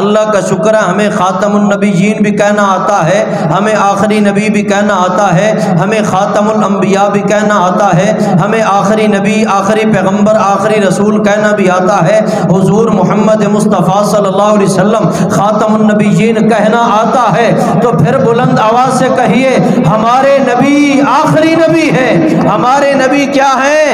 अल्लाह का शुक्र है, हमें ख़ातमुलनबीयीन भी कहना आता है, हमें आखिरी नबी भी कहना आता है, हमें ख़ातमुलअंबिया भी कहना आता है, हमें आखिरी नबी, आखिरी पैगंबर, आखिरी रसूल कहना भी आता है। हुजूर मोहम्मद मुस्तफ़ा सल्लल्लाहु अलैहि वसल्लम ख़ातमुलनबीयीन कहना आता है तो फिर बुलंद आवाज़ से कहिए, हमारे नबी आखिरी नबी है, हमारे नबी क्या है?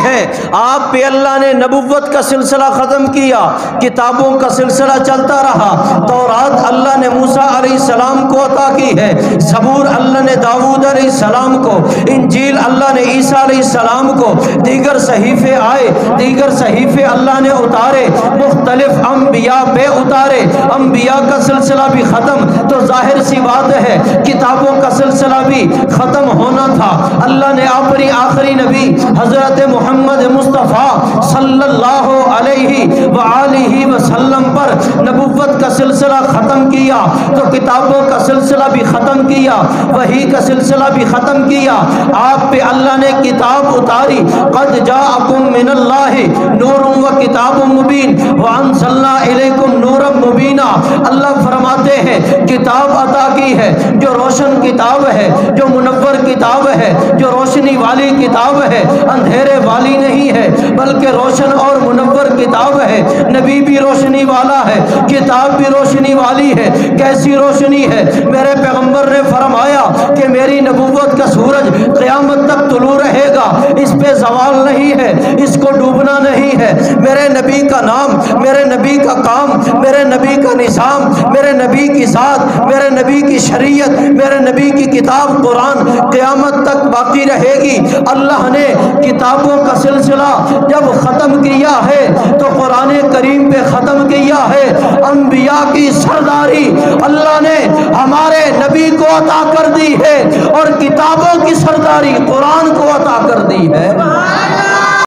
है। आप पे अल्लाह ने नबुवत का सिलसिला ख़त्म किया, किताबों का सिलसिला चलता रहा। तो रात अल्लाह ने मूसा सलाम को अता की है, सबूर अल्लाह ने दाऊद सलाम को, इंजील अल्लाह ने ईसा सलाम को, दीगर सहीफ़े आए, दीगर सहीफ़े अल्लाह ने उतारे, मुख्तलिफ़ अम्बिया पे उतारे। अम्बिया का सिलसिला भी ख़त्म तो ज़ाहिर सी बात है, किताबों का सिलसिला भी ख़त्म होना था। अल्लाह ने अपनी आखिरी नबी, हज़रत मोहम्मद मुस्तफ़ा सल्लल्लाहु अलैहि वसल्लम वसल्लम पर नबुवत का सिलसिला ख़त्म किया तो किताबों का सिलसिला भी ख़त्म किया, वही का सिलसिला भी ख़त्म किया। आप पे अल्लाह ने किताब उतारी, कद जा मिनल्लाहि नूरुम व किताब मुबीन वअनसलना नूरम मुबीना। अल्लाह फरमाते हैं, किताब अता की है, जो रोशन किताब है, जो मुनवर किताब है, जो रोशनी वाली किताब है, अंधेरे वाली नहीं है, बल्कि रोशन और मुनवर किताब है। नबी भी रोशनी वाला है, किताब भी रोशनी वाली है। कैसी रोशनी है? मेरे पैगंबर ने फरमाया कि मेरी नबूवत का सूरज क़्यामत तक तुलू रहेगा। इस पर जवाल नहीं है, इसको डूबना नहीं है। मेरे नबी का नाम, मेरे नबी का काम, मेरे नबी का निज़ाम, मेरे नबी की साथ मेरे नबी की शरीयत, मेरे नबी की किताब कुरान क़यामत तक बाकी रहेगी। अल्लाह ने किताबों का सिलसिला जब ख़त्म किया है तो कुरान करीम पे ख़त्म किया है। अम्बिया की सरदारी अल्लाह ने हमारे नबी को अता कर दी है और किताबों की सरदारी कुरान को अता कर दी है।